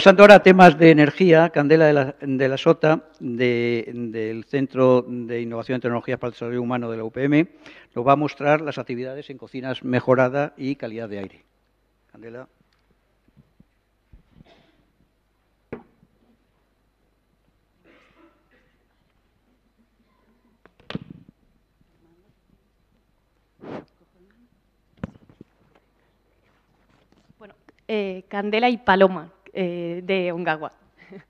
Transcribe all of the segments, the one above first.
pasando ahora a temas de energía, Candela de la, Sota, del Centro de Innovación y Tecnologías para el Desarrollo Humano de la UPM, nos va a mostrar las actividades en cocinas mejorada y calidad de aire. Candela. Eh, Candela y Paloma, eh, de Ongawa.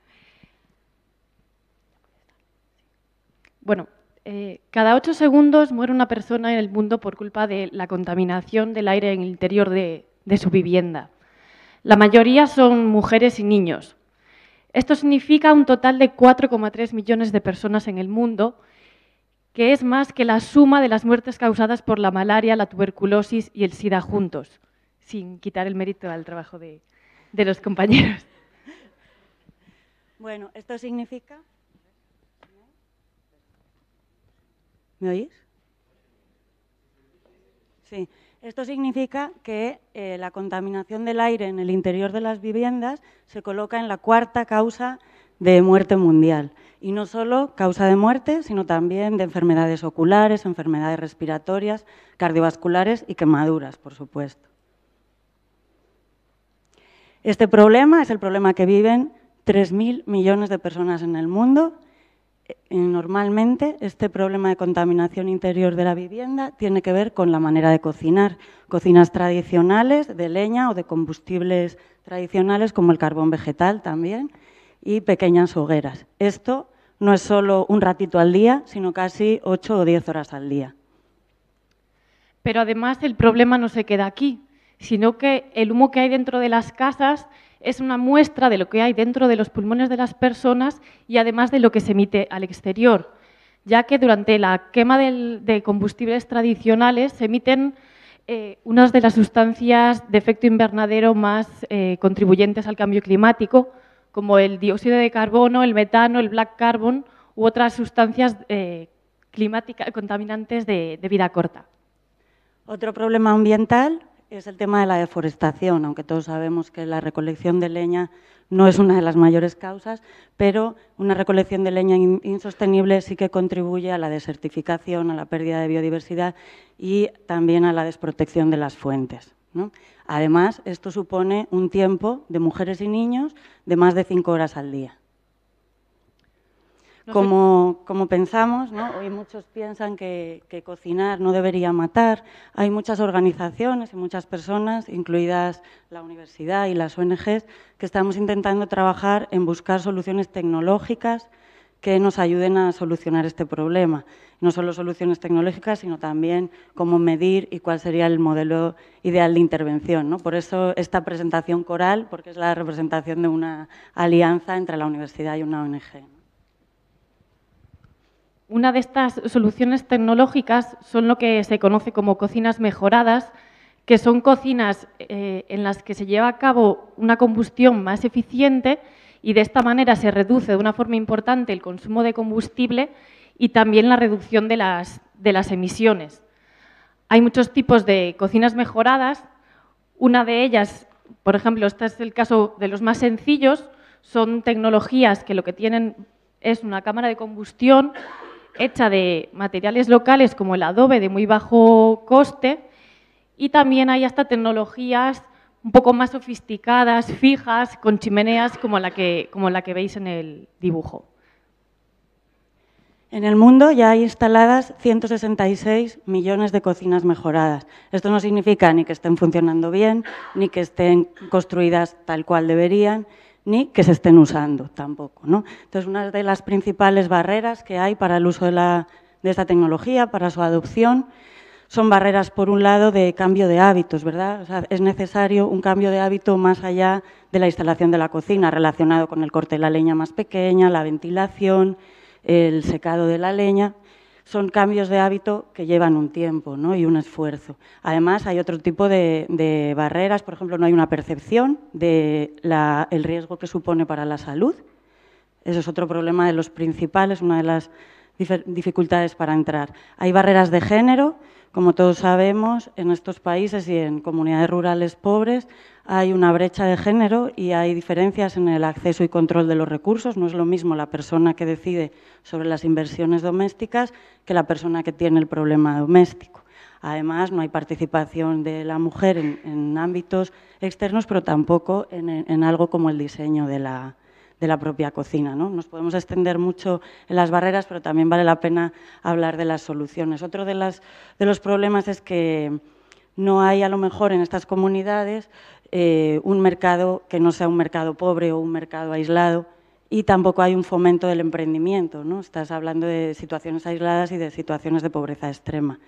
Bueno, eh, cada ocho segundos muere una persona en el mundo por culpa de la contaminación del aire en el interior de, de su vivienda. La mayoría son mujeres y niños. Esto significa un total de 4,3 millones de personas en el mundo, que es más que la suma de las muertes causadas por la malaria, la tuberculosis y el SIDA juntos sin quitar el mérito al trabajo de, los compañeros. Bueno, esto significa... ¿Me oís? Sí. Esto significa que eh, la contaminación del aire en el interior de las viviendas se coloca en la cuarta causa de muerte mundial. Y no solo causa de muerte, sino también de enfermedades oculares, enfermedades respiratorias, cardiovasculares y quemaduras, por supuesto. Este problema es el problema que viven 3.000 millones de personas en el mundo. Eh, normalmente este problema de contaminación interior de la vivienda tiene que ver con la manera de cocinar. Cocinas tradicionales de leña o de combustibles tradicionales como el carbón vegetal también y pequeñas hogueras. Esto no es solo un ratito al día, sino casi 8 o 10 horas al día. Pero además el problema no se queda aquí sino que el humo que hay dentro de las casas es una muestra de lo que hay dentro de los pulmones de las personas y además de lo que se emite al exterior, ya que durante la quema de combustibles tradicionales se emiten eh, unas de las sustancias de efecto invernadero más eh, contribuyentes al cambio climático, como el dióxido de carbono, el metano, el black carbon u otras sustancias eh, climáticas contaminantes de vida corta. Otro problema ambiental es el tema de la deforestación, aunque todos sabemos que la recolección de leña no es una de las mayores causas, pero una recolección de leña insostenible sí que contribuye a la desertificación, a la pérdida de biodiversidad y también a la desprotección de las fuentes. Además, esto supone un tiempo de mujeres y niños de más de cinco horas al día. Como, pensamos, hoy muchos piensan que, cocinar no debería matar. Hay muchas organizaciones y muchas personas, incluidas la universidad y las ONGs, que estamos intentando trabajar en buscar soluciones tecnológicas que nos ayuden a solucionar este problema. No solo soluciones tecnológicas, sino también cómo medir y cuál sería el modelo ideal de intervención. Por eso esta presentación coral, porque es la representación de una alianza entre la universidad y una ONG. Una de estas soluciones tecnológicas son lo que se conoce como cocinas mejoradas, que son cocinas eh, en las que se lleva a cabo una combustión más eficiente y de esta manera se reduce de una forma importante el consumo de combustible y también la reducción de las, de las emisiones. Hay muchos tipos de cocinas mejoradas. Una de ellas, por ejemplo, este es el caso de los más sencillos, son tecnologías que lo que tienen es una cámara de combustión hecha de materiales locales como el adobe de muy bajo coste y también hay hasta tecnologías un poco más sofisticadas, fijas, con chimeneas como la que, como la que veis en el dibujo. En el mundo ya hay instaladas 166 millones de cocinas mejoradas. Esto no significa ni que estén funcionando bien, ni que estén construidas tal cual deberían, ni que se estén usando tampoco. ¿no? Entonces, una de las principales barreras que hay para el uso de, esta tecnología, para su adopción, son barreras, por un lado, de cambio de hábitos, ¿verdad? es necesario un cambio de hábito más allá de la instalación de la cocina, relacionado con el corte de la leña más pequeña, la ventilación, el secado de la leña son cambios de hábito que llevan un tiempo ¿no? y un esfuerzo. Además, hay otro tipo de, barreras, por ejemplo, no hay una percepción del riesgo que supone para la salud. Eso es otro problema de los principales, una de las, dificultades para entrar. Hay barreras de género, como todos sabemos, en estos países y en comunidades rurales pobres hay una brecha de género y hay diferencias en el acceso y control de los recursos. No es lo mismo la persona que decide sobre las inversiones domésticas que la persona que tiene el problema doméstico. Además, no hay participación de la mujer en, ámbitos externos, pero tampoco en algo como el diseño de la, de la propia cocina. ¿no? Nos podemos extender mucho en las barreras, pero también vale la pena hablar de las soluciones. Otro de, las, de los problemas es que no hay a lo mejor en estas comunidades eh, un mercado que no sea un mercado pobre o un mercado aislado y tampoco hay un fomento del emprendimiento. ¿no? Estás hablando de situaciones aisladas y de situaciones de pobreza extrema.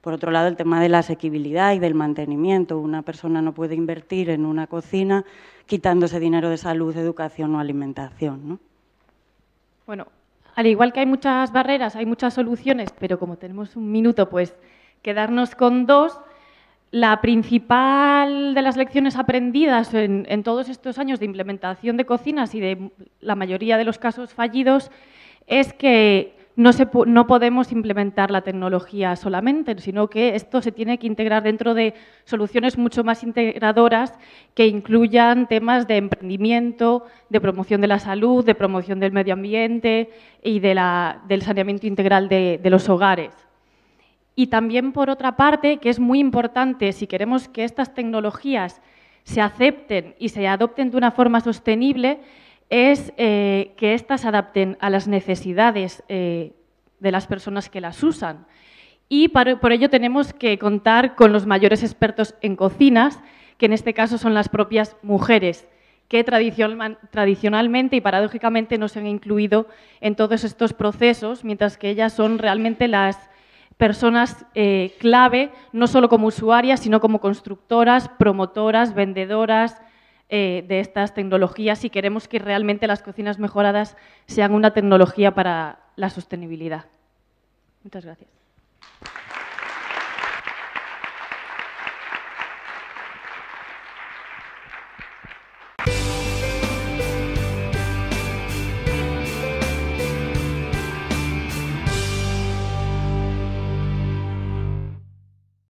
Por otro lado, el tema de la asequibilidad y del mantenimiento. Una persona no puede invertir en una cocina quitándose dinero de salud, educación o alimentación. Bueno, al igual que hay muchas barreras, hay muchas soluciones, pero como tenemos un minuto, pues quedarnos con dos. La principal de las lecciones aprendidas en, en, todos estos años de implementación de cocinas y de la mayoría de los casos fallidos es que no, podemos implementar la tecnología solamente, sino que esto se tiene que integrar dentro de soluciones mucho más integradoras que incluyan temas de emprendimiento, de promoción de la salud, de promoción del medio ambiente y del saneamiento integral de, de los hogares. Y también, por otra parte, que es muy importante, si queremos que estas tecnologías se acepten y se adopten de una forma sostenible, es eh, que éstas adapten a las necesidades eh, de las personas que las usan. Y por ello tenemos que contar con los mayores expertos en cocinas, que en este caso son las propias mujeres, que tradicionalmente y paradójicamente no se han incluido en todos estos procesos, mientras que ellas son realmente las personas eh, clave, no solo como usuarias, sino como constructoras, promotoras, vendedoras, eh, de estas tecnologías si queremos que realmente las cocinas mejoradas sean una tecnología para la sostenibilidad. Muchas gracias.